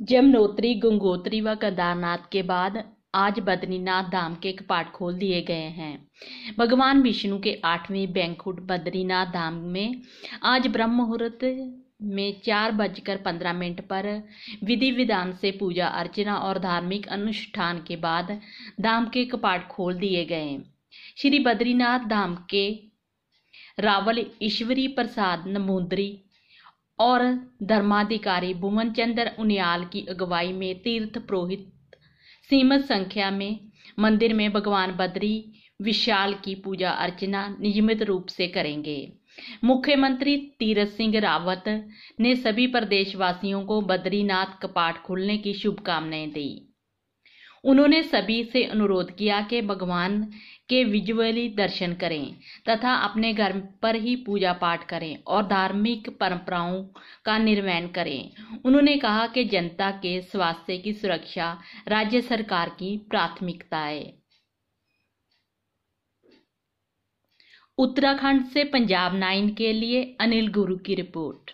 यमुनोत्री गंगोत्री व केदारनाथ के बाद आज बद्रीनाथ धाम के कपाट खोल दिए गए हैं। भगवान विष्णु के आठवें बैंकुट बद्रीनाथ धाम में आज ब्रह्म मुहूर्त में चार बजकर पंद्रह मिनट पर विधि विधान से पूजा अर्चना और धार्मिक अनुष्ठान के बाद धाम के कपाट खोल दिए गए। श्री बद्रीनाथ धाम के रावल ईश्वरी प्रसाद नमूद्री और धर्माधिकारी भुवन चंद्र उनियाल की अगुवाई में तीर्थ पुरोहित सीमित संख्या में मंदिर में भगवान बद्री विशाल की पूजा अर्चना नियमित रूप से करेंगे। मुख्यमंत्री तीरथ सिंह रावत ने सभी प्रदेशवासियों को बद्रीनाथ कपाट खुलने की शुभकामनाएँ दी। उन्होंने सभी से अनुरोध किया कि भगवान के विजुअली दर्शन करें तथा अपने घर पर ही पूजा पाठ करें और धार्मिक परंपराओं का निर्वहन करें। उन्होंने कहा कि जनता के स्वास्थ्य की सुरक्षा राज्य सरकार की प्राथमिकता है। उत्तराखंड से पंजाब नाइन के लिए अनिल गुरु की रिपोर्ट।